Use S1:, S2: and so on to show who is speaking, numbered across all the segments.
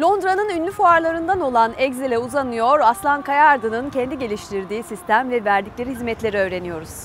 S1: Londra'nın ünlü fuarlarından olan Excel'e uzanıyor. Aslan Kayardı'nın kendi geliştirdiği sistem ve verdikleri hizmetleri öğreniyoruz.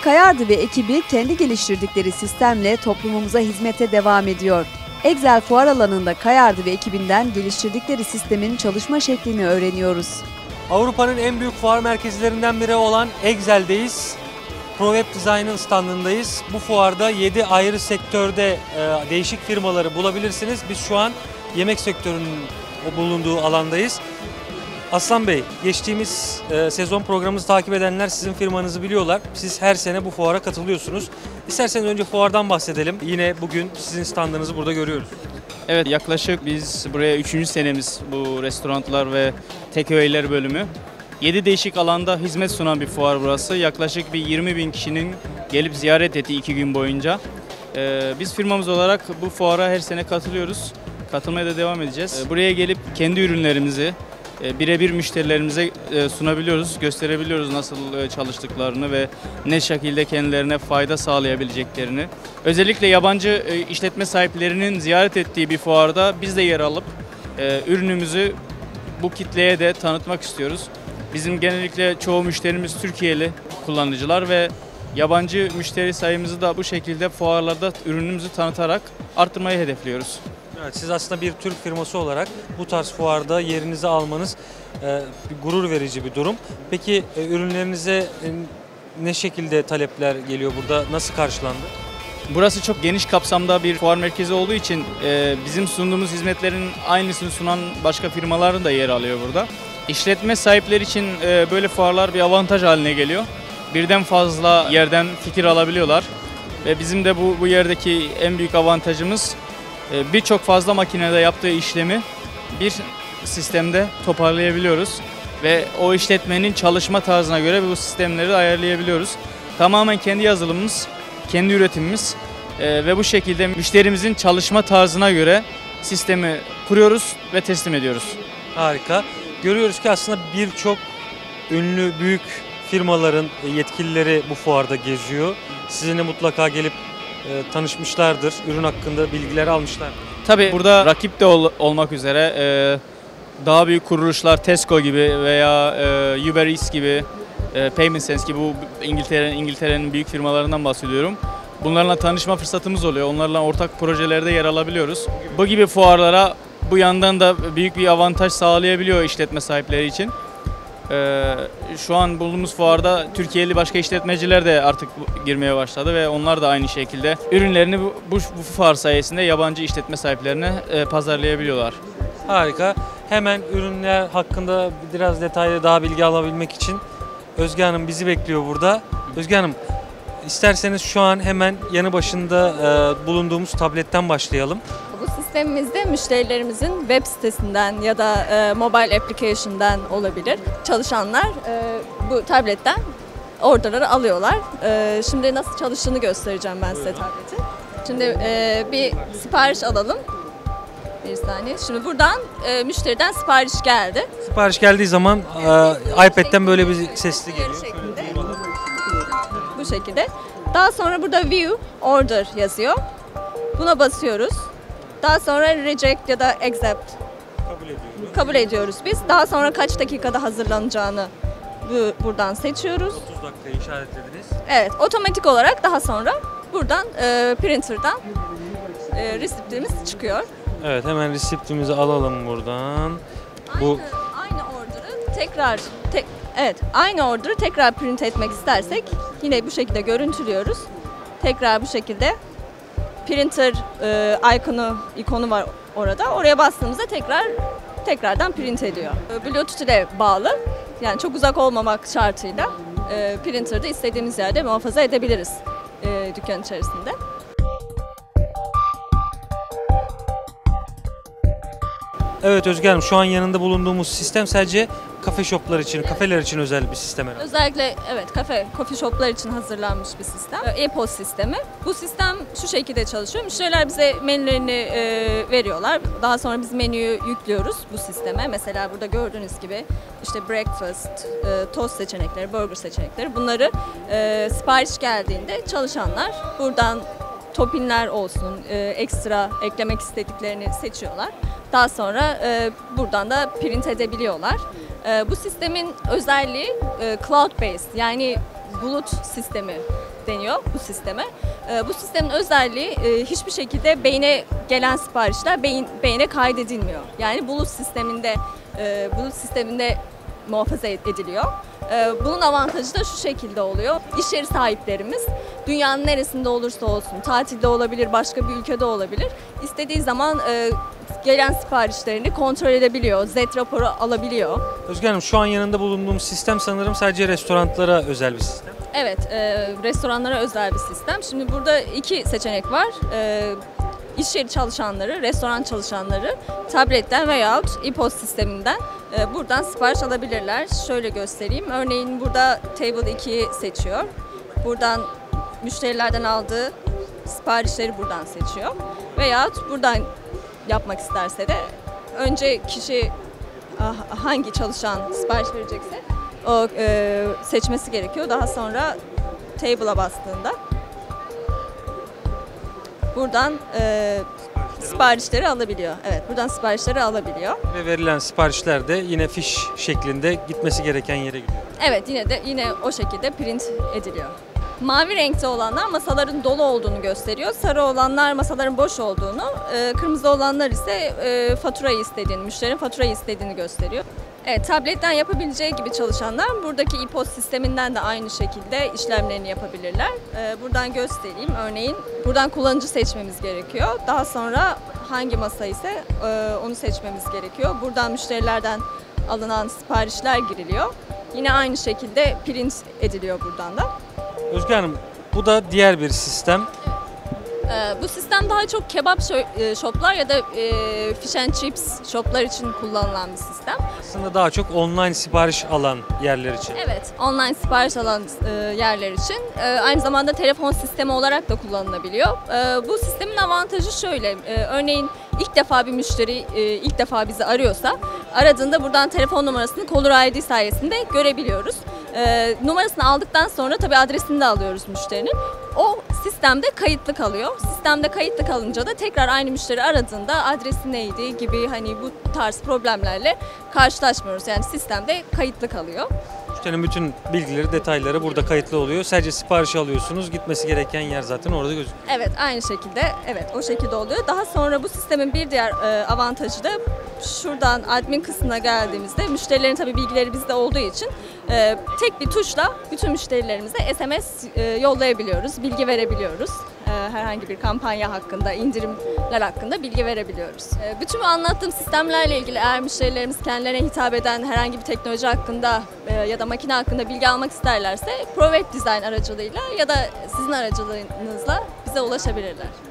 S1: Kayardı ve ekibi kendi geliştirdikleri sistemle toplumumuza hizmete devam ediyor. Excel fuar alanında Kayardı ve ekibinden geliştirdikleri sistemin çalışma şeklini öğreniyoruz.
S2: Avrupa'nın en büyük fuar merkezlerinden biri olan Excel'deyiz. ProWeb Design'ın standındayız. Bu fuarda 7 ayrı sektörde e, değişik firmaları bulabilirsiniz. Biz şu an yemek sektörünün bulunduğu alandayız. Aslan Bey, geçtiğimiz e, sezon programımızı takip edenler sizin firmanızı biliyorlar. Siz her sene bu fuara katılıyorsunuz. İsterseniz önce fuardan bahsedelim. Yine bugün sizin standınızı burada görüyoruz.
S3: Evet yaklaşık biz buraya 3. senemiz bu restoranlar ve takeaway'ler bölümü. 7 değişik alanda hizmet sunan bir fuar burası. Yaklaşık bir 20 bin kişinin gelip ziyaret ettiği 2 gün boyunca. Ee, biz firmamız olarak bu fuara her sene katılıyoruz. Katılmaya da devam edeceğiz. Ee, Buraya gelip kendi ürünlerimizi birebir müşterilerimize e, sunabiliyoruz, gösterebiliyoruz nasıl e, çalıştıklarını ve ne şekilde kendilerine fayda sağlayabileceklerini. Özellikle yabancı e, işletme sahiplerinin ziyaret ettiği bir fuarda biz de yer alıp e, ürünümüzü bu kitleye de tanıtmak istiyoruz. Bizim genellikle çoğu müşterimiz Türkiye'li kullanıcılar ve yabancı müşteri sayımızı da bu şekilde fuarlarda ürünümüzü tanıtarak arttırmayı hedefliyoruz.
S2: Evet, siz aslında bir Türk firması olarak bu tarz fuarda yerinizi almanız e, bir gurur verici bir durum. Peki e, ürünlerinize e, ne şekilde talepler geliyor burada? Nasıl karşılandı?
S3: Burası çok geniş kapsamda bir fuar merkezi olduğu için e, bizim sunduğumuz hizmetlerin aynısını sunan başka firmaların da yer alıyor burada. İşletme sahipleri için e, böyle fuarlar bir avantaj haline geliyor. Birden fazla yerden fikir alabiliyorlar. Ve bizim de bu, bu yerdeki en büyük avantajımız birçok fazla makinede yaptığı işlemi bir sistemde toparlayabiliyoruz. Ve o işletmenin çalışma tarzına göre bu sistemleri ayarlayabiliyoruz. Tamamen kendi yazılımımız, kendi üretimimiz e, ve bu şekilde müşterimizin çalışma tarzına göre sistemi kuruyoruz ve teslim ediyoruz.
S2: Harika. Görüyoruz ki aslında birçok ünlü büyük firmaların yetkilileri bu fuarda geziyor. Sizinle mutlaka gelip e, tanışmışlardır. Ürün hakkında bilgiler almışlardır.
S3: Tabii burada rakip de ol- olmak üzere e, daha büyük kuruluşlar Tesco gibi veya e, Uber Eats gibi, e, Payment Sense gibi bu İngiltere'nin İngiltere'nin büyük firmalarından bahsediyorum. Bunlarla tanışma fırsatımız oluyor. Onlarla ortak projelerde yer alabiliyoruz. Bu gibi fuarlara bu yandan da büyük bir avantaj sağlayabiliyor işletme sahipleri için. Ee, şu an bulunduğumuz fuarda Türkiye'li başka işletmeciler de artık girmeye başladı ve onlar da aynı şekilde ürünlerini bu, bu, bu fuar sayesinde yabancı işletme sahiplerine e, pazarlayabiliyorlar.
S2: Harika. Hemen ürünler hakkında biraz detaylı daha bilgi alabilmek için Özge Hanım bizi bekliyor burada. Özge Hanım isterseniz şu an hemen yanı başında e, bulunduğumuz tabletten başlayalım.
S4: Sistemimizde müşterilerimizin web sitesinden ya da e, mobile application'dan olabilir. Çalışanlar e, bu tabletten orderları alıyorlar. E, şimdi nasıl çalıştığını göstereceğim ben size tableti. Şimdi e, bir sipariş alalım. Bir saniye. Şimdi buradan e, müşteriden sipariş geldi.
S2: Sipariş geldiği zaman e, iPad'den böyle bir sesli geliyor.
S4: şeklinde. Bu şekilde. Daha sonra burada view order yazıyor. Buna basıyoruz. Daha sonra reject ya da accept
S2: Kabul ediyorum.
S4: kabul ediyoruz biz. Daha sonra kaç dakikada hazırlanacağını bu, buradan seçiyoruz.
S2: 30 dakika işaretlediniz.
S4: Evet, otomatik olarak daha sonra buradan e, printer'dan e, resiptimiz çıkıyor.
S2: Evet hemen resiptimizi alalım buradan. Bu
S4: Aynı, aynı order'ı tekrar tek, evet aynı order'ı tekrar print etmek istersek yine bu şekilde görüntülüyoruz. Tekrar bu şekilde printer e, ikonu ikonu var orada. Oraya bastığımızda tekrar tekrardan print ediyor. E, Bluetooth ile bağlı. Yani çok uzak olmamak şartıyla e, printer'da istediğimiz yerde muhafaza edebiliriz e, dükkan içerisinde.
S2: Evet Özge şu an yanında bulunduğumuz sistem sadece kafe shoplar için, kafeler için özel bir sistem herhalde.
S4: Özellikle evet kafe, coffee shoplar için hazırlanmış bir sistem. Ee, E-post sistemi. Bu sistem şu şekilde çalışıyor. Müşteriler bize menülerini e, veriyorlar. Daha sonra biz menüyü yüklüyoruz bu sisteme. Mesela burada gördüğünüz gibi işte breakfast, e, toast seçenekleri, burger seçenekleri bunları e, sipariş geldiğinde çalışanlar buradan toppingler olsun, e, ekstra eklemek istediklerini seçiyorlar. Daha sonra e, buradan da print edebiliyorlar. E, bu sistemin özelliği e, cloud based yani bulut sistemi deniyor bu sisteme. E, bu sistemin özelliği e, hiçbir şekilde beyne gelen siparişler beyin, beyne kaydedilmiyor. Yani bulut sisteminde e, bulut sisteminde muhafaza ediliyor. Ee, Bunun avantajı da şu şekilde oluyor. İş yeri sahiplerimiz dünyanın neresinde olursa olsun, tatilde olabilir, başka bir ülkede olabilir. İstediği zaman e, gelen siparişlerini kontrol edebiliyor, Z raporu alabiliyor.
S2: Özge Hanım şu an yanında bulunduğumuz sistem sanırım sadece restoranlara özel bir sistem.
S4: Evet, e, restoranlara özel bir sistem. Şimdi burada iki seçenek var. E, iş yeri çalışanları, restoran çalışanları tabletten veyahut e-post sisteminden e, buradan sipariş alabilirler. Şöyle göstereyim. Örneğin burada Table 2'yi seçiyor. Buradan müşterilerden aldığı siparişleri buradan seçiyor. Veyahut buradan yapmak isterse de önce kişi hangi çalışan sipariş verecekse o e, seçmesi gerekiyor. Daha sonra table'a bastığında buradan e, siparişleri alabiliyor. Evet, buradan siparişleri alabiliyor.
S2: Ve verilen siparişler de yine fiş şeklinde gitmesi gereken yere gidiyor.
S4: Evet, yine de yine o şekilde print ediliyor. Mavi renkte olanlar masaların dolu olduğunu gösteriyor. Sarı olanlar masaların boş olduğunu, e, kırmızı olanlar ise e, faturayı istediğini, müşterinin faturayı istediğini gösteriyor. Evet, tabletten yapabileceği gibi çalışanlar buradaki e-post sisteminden de aynı şekilde işlemlerini yapabilirler. E, buradan göstereyim. Örneğin buradan kullanıcı seçmemiz gerekiyor. Daha sonra hangi masa ise e, onu seçmemiz gerekiyor. Buradan müşterilerden alınan siparişler giriliyor. Yine aynı şekilde print ediliyor buradan da.
S2: Özge Hanım bu da diğer bir sistem.
S4: Ee, bu sistem daha çok kebap e, shoplar ya da e, fish and chips shoplar için kullanılan bir sistem.
S2: Aslında daha çok online sipariş alan yerler için.
S4: Evet, online sipariş alan e, yerler için e, aynı zamanda telefon sistemi olarak da kullanılabiliyor. E, bu sistemin avantajı şöyle, e, örneğin ilk defa bir müşteri e, ilk defa bizi arıyorsa aradığında buradan telefon numarasını Caller ID sayesinde görebiliyoruz. E, numarasını aldıktan sonra tabii adresini de alıyoruz müşterinin. O sistemde kayıtlı kalıyor. Sistemde kayıtlı kalınca da tekrar aynı müşteri aradığında adresi neydi gibi hani bu tarz problemlerle karşılaşmıyoruz. Yani sistemde kayıtlı kalıyor.
S2: Müşterinin bütün bilgileri, detayları burada kayıtlı oluyor. Sadece sipariş alıyorsunuz. Gitmesi gereken yer zaten orada gözüküyor.
S4: Evet aynı şekilde evet o şekilde oluyor. Daha sonra bu sistemin bir diğer e, avantajı da şuradan admin kısmına geldiğimizde müşterilerin tabii bilgileri bizde olduğu için e, tek bir tuşla bütün müşterilerimize SMS e, yollayabiliyoruz, bilgi verebiliyoruz. E, herhangi bir kampanya hakkında, indirimler hakkında bilgi verebiliyoruz. E, bütün bu anlattığım sistemlerle ilgili eğer müşterilerimiz kendilerine hitap eden herhangi bir teknoloji hakkında e, ya da makine hakkında bilgi almak isterlerse ProWeb Design aracılığıyla ya da sizin aracılığınızla bize ulaşabilirler.